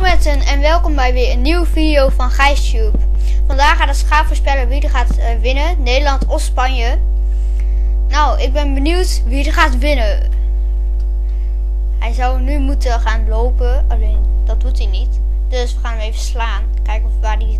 mensen en welkom bij weer een nieuwe video van GijsTube. Vandaag gaat het schaap voorspellen wie er gaat eh, winnen, Nederland of Spanje. Nou, ik ben benieuwd wie er gaat winnen. Hij zou nu moeten gaan lopen, alleen dat doet hij niet. Dus we gaan hem even slaan, kijken of waar hij.